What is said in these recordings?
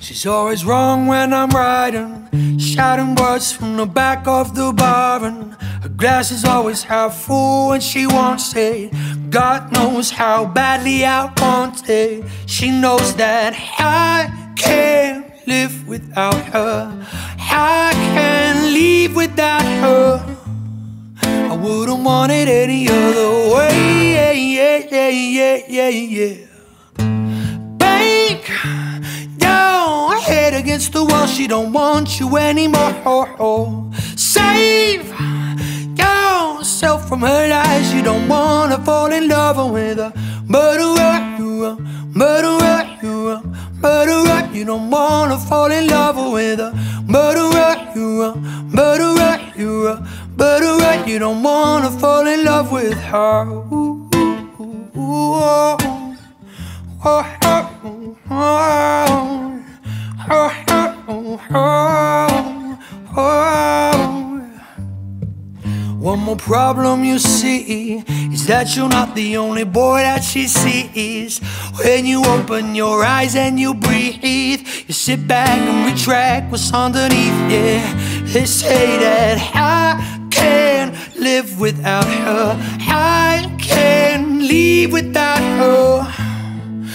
She's always wrong when I'm riding, shouting words from the back of the bar, and her glass is always half full when she wants it. God knows how badly I want it. She knows that I can't live without her. I can't leave without her. Wouldn't want it any other way. Yeah, yeah, yeah, yeah, yeah. Bank your head against the wall. She don't want you anymore. Save yourself from her lies. You don't wanna fall in love with her. Murderer, you are, murderer, you are, murderer. You don't wanna fall in love with her. Murderer, you are, murderer, you are, murderer. You don't wanna fall in love with her. One more problem you see is that you're not the only boy that she sees. When you open your eyes and you breathe, you sit back and retract what's underneath. Yeah, they say that live without her, I can't leave without her.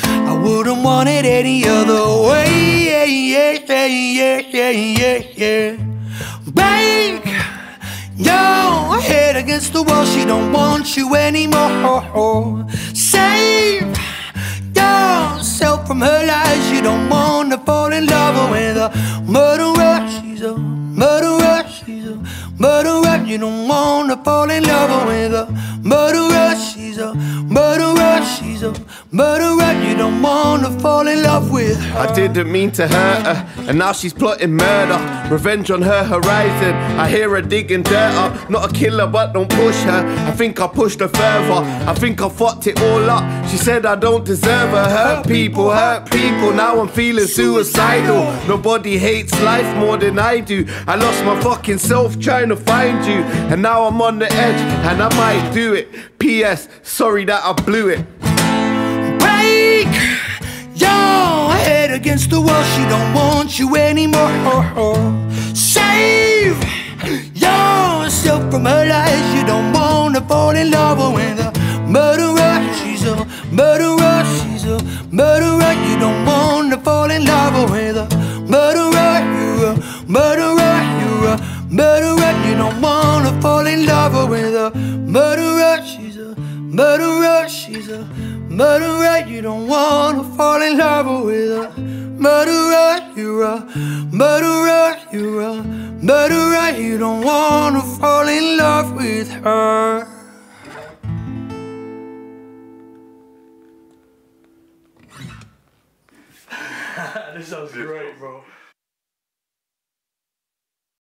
I wouldn't want it any other way. Yeah, yeah, yeah, yeah, yeah, yeah. Babe. Your head against the wall, she don't want you anymore. Save yourself from her lies. You don't want to fall in love with a murderer. She's a murderer. She's a murderer. You don't want to fall in love with a murderer. She's a murderer. She's a murderer. You don't want to fall in love with her. I didn't mean to hurt her, and now she's plotting murder. Revenge on her horizon. I hear her digging dirt up. Not a killer, but don't push her. I think I pushed her further. I think I fucked it all up. She said I don't deserve her. Hurt people, hurt people. Now I'm feeling suicidal. Nobody hates life more than I do. I lost my fucking self trying to find you, and now I'm on the edge, and I might do it. P.S. Sorry that I blew it. Your head against the wall. She don't want you anymore. Save yourself from her lies. You don't wanna fall in love with a murderer. She's a murderer. She's a murderer. You don't wanna fall in love with a murderer. You're a murderer. You're a murderer. You don't wanna fall in love with a murderer. She's a murderer. She's a murderer. You don't wanna fall in love with a murderer. You're a murderer. You're a murderer. You don't wanna fall in love with her. this sounds great, bro.